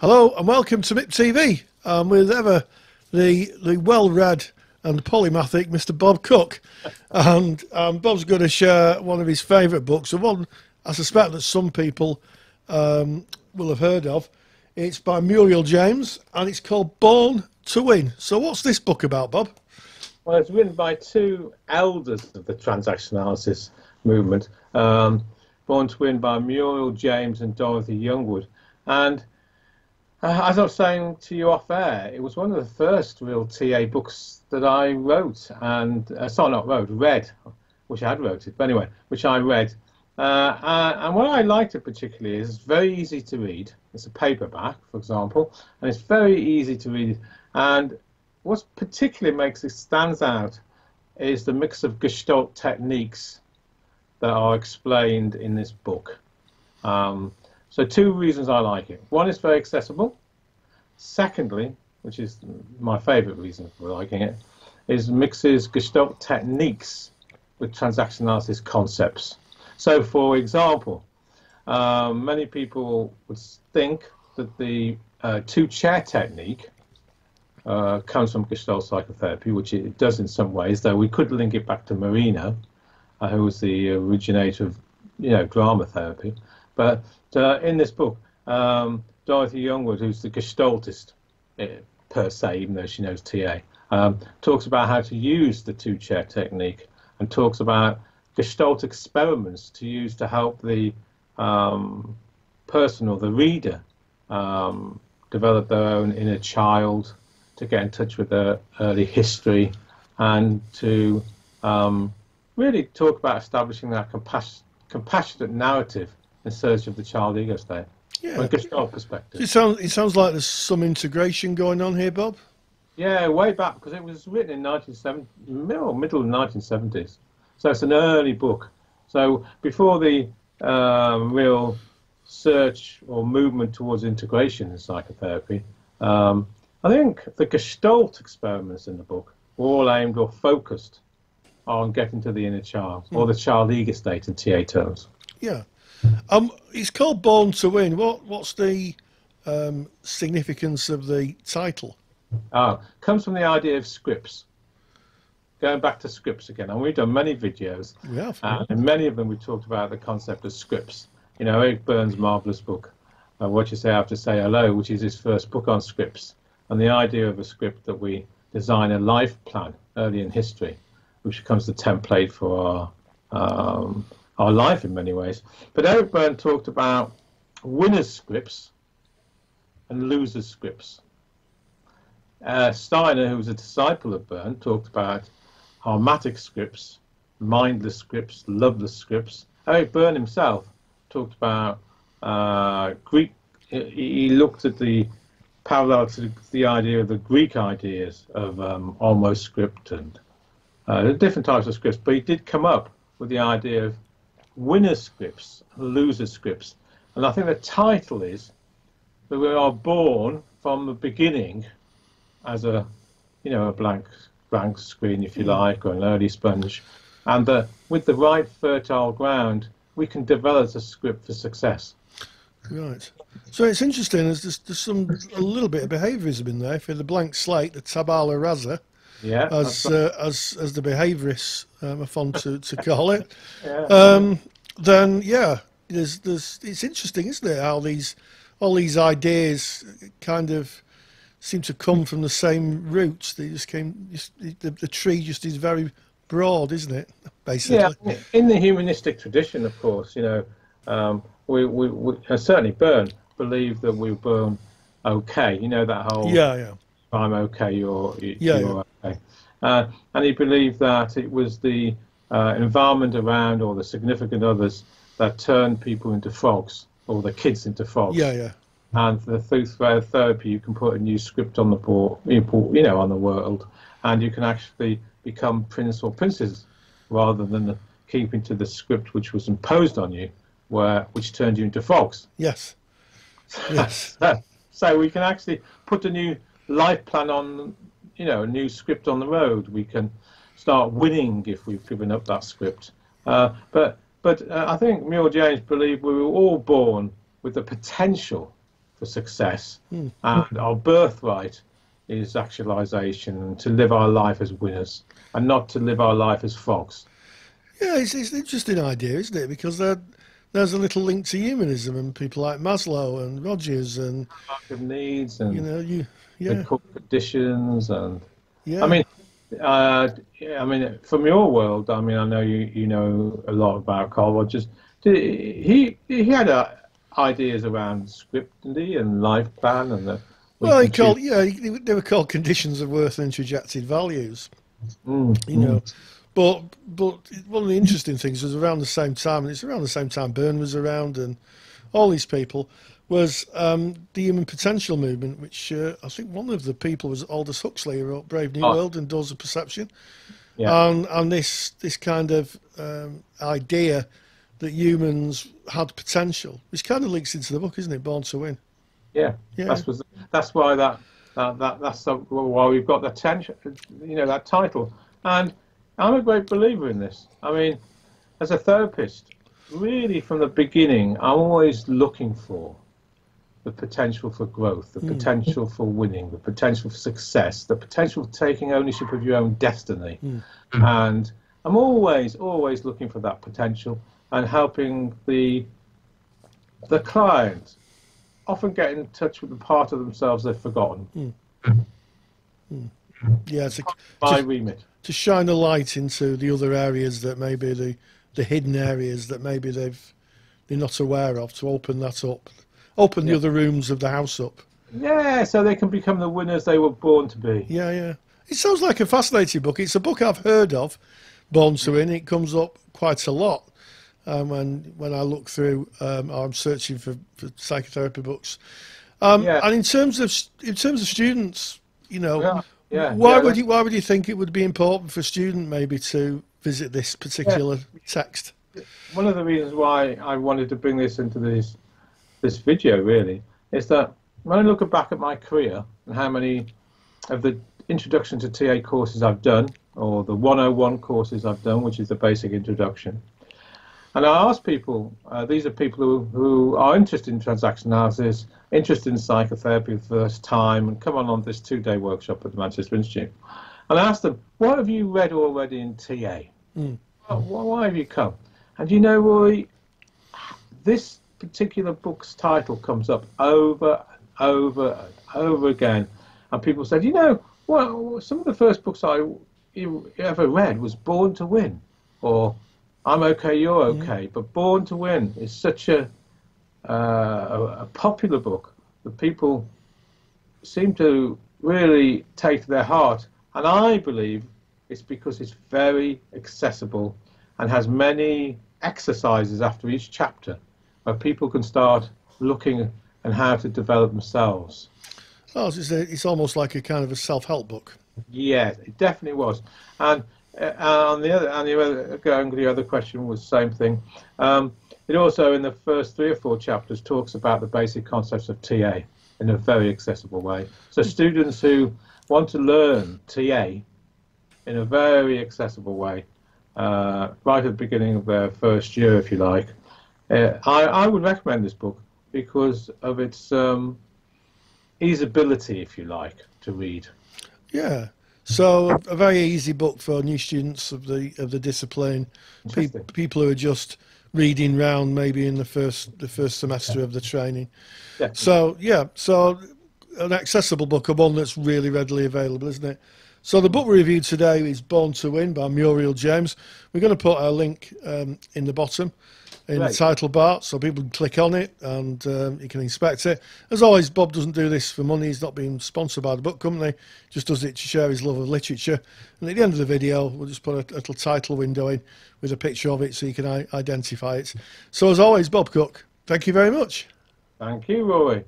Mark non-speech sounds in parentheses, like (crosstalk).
Hello and welcome to MIP TV. Um, with ever the the well-read and polymathic Mr. Bob Cooke, and um, Bob's going to share one of his favourite books, and one I suspect that some people um, will have heard of. It's by Muriel James, and it's called Born to Win. So, what's this book about, Bob? Well, it's written by two elders of the transaction analysis movement. Um, Born to Win by Muriel James and Dorothy Jongeward, and uh, as I was saying to you off air, it was one of the first real TA books that I wrote, and uh, sorry, not wrote, read. Which I had wrote it, but anyway, which I read. Uh, uh, and what I liked it particularly is it's very easy to read. It's a paperback, for example, and it's very easy to read. And what particularly makes it stands out is the mix of Gestalt techniques that are explained in this book. Um, so two reasons I like it. One is very accessible. Secondly, which is my favorite reason for liking it, is mixes Gestalt techniques with transaction analysis concepts. So for example, um, many people would think that the uh, two-chair technique uh, comes from Gestalt psychotherapy, which it does in some ways, though we could link it back to Moreno, uh, who was the originator of you know drama therapy. But uh, in this book, um, Dorothy Jongeward, who's the Gestaltist eh, per se, even though she knows TA, um, talks about how to use the two chair technique and talks about Gestalt experiments to use to help the um, person or the reader um, develop their own inner child, to get in touch with their early history, and to um, really talk about establishing that compass- compassionate narrative in search of the child ego state. Yeah. From a Gestalt perspective. It sounds, it sounds like there's some integration going on here, Bob. Yeah, way back because it was written in 1970, middle, middle of 1970s. So it's an early book. So before the um, real search or movement towards integration in psychotherapy, um, I think the Gestalt experiments in the book were all aimed or focused on getting to the inner child mm. or the child ego state in TA terms. Yeah. Um, it's called Born to Win. What what's the um, significance of the title? Ah, comes from the idea of scripts. Going back to scripts again, and we've done many videos, yeah, and in many of them we talked about the concept of scripts. You know, Eric Berne's marvelous book, uh, What You Say After Say Hello, which is his first book on scripts, and the idea of a script that we design a life plan early in history, which becomes the template for our um, our life in many ways. But Eric Berne talked about winners' scripts and losers' scripts. Uh, Steiner, who was a disciple of Berne, talked about hamartic scripts, mindless scripts, loveless scripts. Eric Berne himself talked about uh, Greek. He looked at the parallel to the idea of the Greek ideas of um, almost script and uh, different types of scripts, but he did come up with the idea of winner scripts, loser scripts. And I think the title is that we are born from the beginning as a, you know, a blank blank screen, if you mm. like, or an early sponge, and that with the right fertile ground, we can develop a script for success. Right. So it's interesting. There's, there's, there's some a little bit of behaviourism in there for the blank slate, the tabula rasa. Yeah. As uh, as as the behaviourists um, are fond to, to call it. (laughs) yeah. Um, then yeah, there's there's it's interesting, isn't it? How these all these ideas kind of seem to come from the same roots. They just came. Just, the, the tree just is very broad, isn't it? Basically. Yeah. In the humanistic tradition, of course, you know, um, we, we, we certainly Berne believed that we were born okay. You know that whole. Yeah, yeah. I'm okay. You're. you're yeah. okay. Uh, and he believed that it was the uh, environment around or the significant others that turned people into frogs or the kids into frogs. Yeah, yeah. And the through therapy, you can put a new script on the board, you know, on the world, and you can actually become prince or princess rather than keeping to the script which was imposed on you, where which turned you into frogs. Yes. (laughs) Yes. so we can actually put a new life plan on, you know, a new script on the road. We can start winning if we've given up that script. Uh, but but uh, I think Muriel James believed we were all born with the potential for success, and our birthright is actualization, to live our life as winners, and not to live our life as frogs. Yeah, it's, it's an interesting idea, isn't it? Because there, there's a little link to humanism and people like Maslow and Rogers and of needs and you know you yeah conditions and yeah. I mean, uh, I mean, from your world, I mean, I know you you know a lot about Carl Rogers. Did, he he had uh, ideas around script and and life plan and the. well, he called yeah they were called conditions of worth and introjected values. Mm, you know. But but one of the interesting things was around the same time, and it's around the same time Berne was around, and all these people was um, the human potential movement, which uh, I think one of the people was Aldous Huxley, who wrote Brave New Oh. World and Doors of Perception, Yeah. and and this this kind of um, idea that humans had potential, which kind of links into the book, isn't it? Born to Win. Yeah, Yeah. that's was that's why that that, that that's why we've got the tension, you know, that title. And I'm a great believer in this. I mean, as a therapist, really from the beginning, I'm always looking for the potential for growth, the hmm. potential for winning, the potential for success, the potential for taking ownership of your own destiny. Hmm. Hmm. And I'm always, always looking for that potential and helping the the client often get in touch with the part of themselves they've forgotten. Yeah, it's a, My Just- remit. To shine a light into the other areas that maybe the the hidden areas that maybe they've they're not aware of to open that up open the Yeah. other rooms of the house up Yeah, so they can become the winners they were born to be. yeah yeah it sounds like a fascinating book it's a book i've heard of born to win it comes up quite a lot um, when when i look through um, or i'm searching for, for psychotherapy books um, Yeah. and in terms of in terms of students you know Yeah, yeah. why yeah, would you why would you think it would be important for a student maybe to visit this particular text one of the reasons why I wanted to bring this into this this video really is that when I look back at my career and how many of the introduction to TA courses I've done or the 101 courses I've done, which is the basic introduction, and I ask people, uh, these are people who, who are interested in transaction analysis, interested in psychotherapy for the first time, and come on on this two-day workshop at the Manchester Institute. And I ask them, what have you read already in TA? Mm. Why, why have you come? And you know, Roy, this particular book's title comes up over and over and over again. And people said, you know, well, some of the first books I ever read was Born to Win, or I'm okay, you're okay. But Born to Win is such a, uh, a, a popular book that people seem to really take to their heart. And I believe it's because it's very accessible and has many exercises after each chapter where people can start looking and how to develop themselves. Oh, it's, a, it's almost like a kind of a self-help book. Yeah, it definitely was. And on the other, on the other, going to the other question was the same thing. Um, it also, in the first three or four chapters, talks about the basic concepts of TA in a very accessible way. So students who want to learn TA in a very accessible way, uh, right at the beginning of their first year, if you like, uh, I, I would recommend this book because of its um, easeability, if you like, to read. Yeah. So a, a very easy book for new students of the of the discipline, Pe- people who are just reading round maybe in the first the first semester of the training. Yeah. So yeah, so an accessible book, and one that's really readily available, isn't it? So the book we reviewed today is Born to Win by Muriel James. We're going to put our link um, in the bottom in the title bar so people can click on it and um, you can inspect it. As always, Bob doesn't do this for money. He's not being sponsored by the book company. Just does it to share his love of literature. And at the end of the video, we'll just put a little title window in with a picture of it so you can identify it. So as always, Bob Cooke, thank you very much. Thank you, Rory.